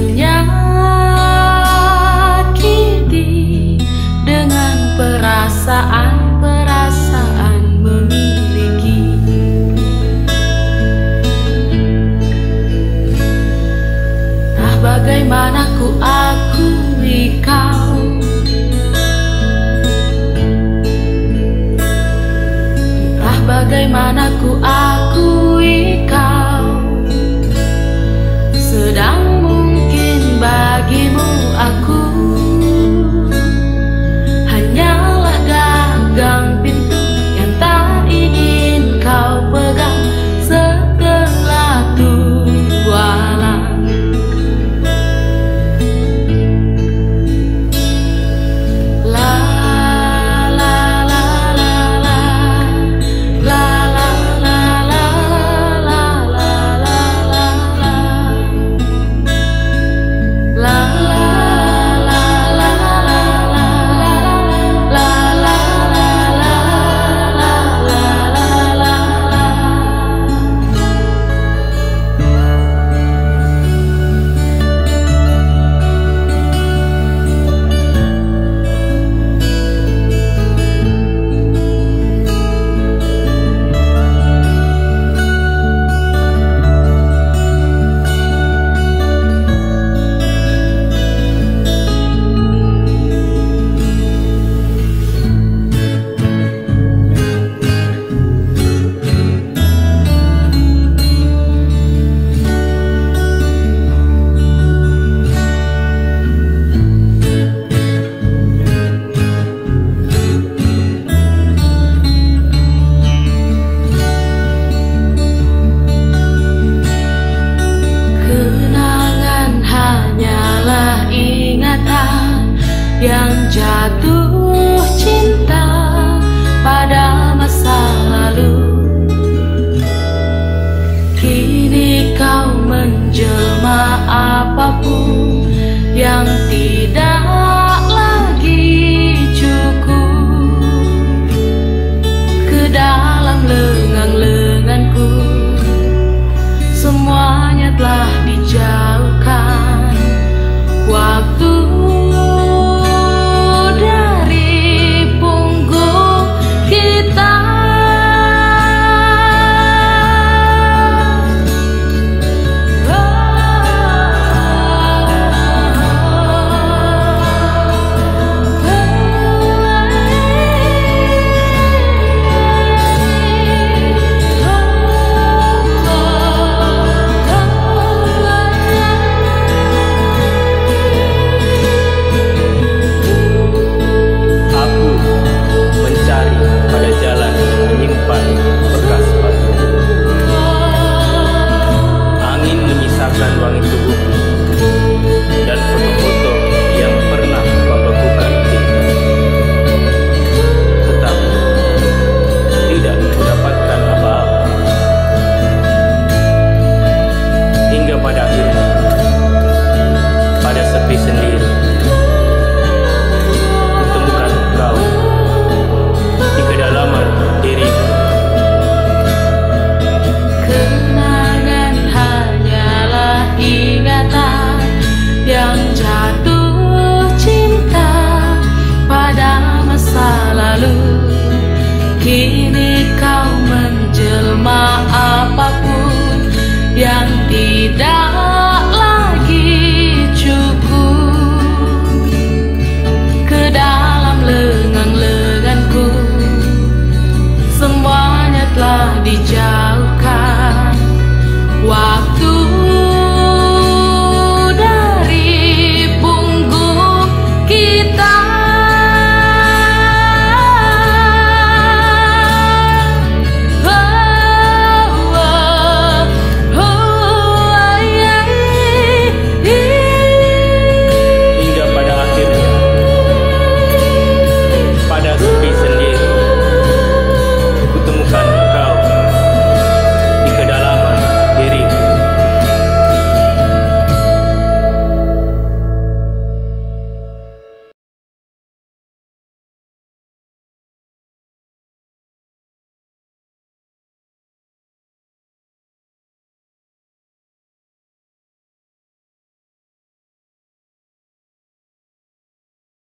menyakiti dengan perasaan-perasaan memiliki. Nah bagaimana ku akui kau? Entah bagaimana ku akui jatuh cinta pada masa lalu. Kini kau menjelma apa pun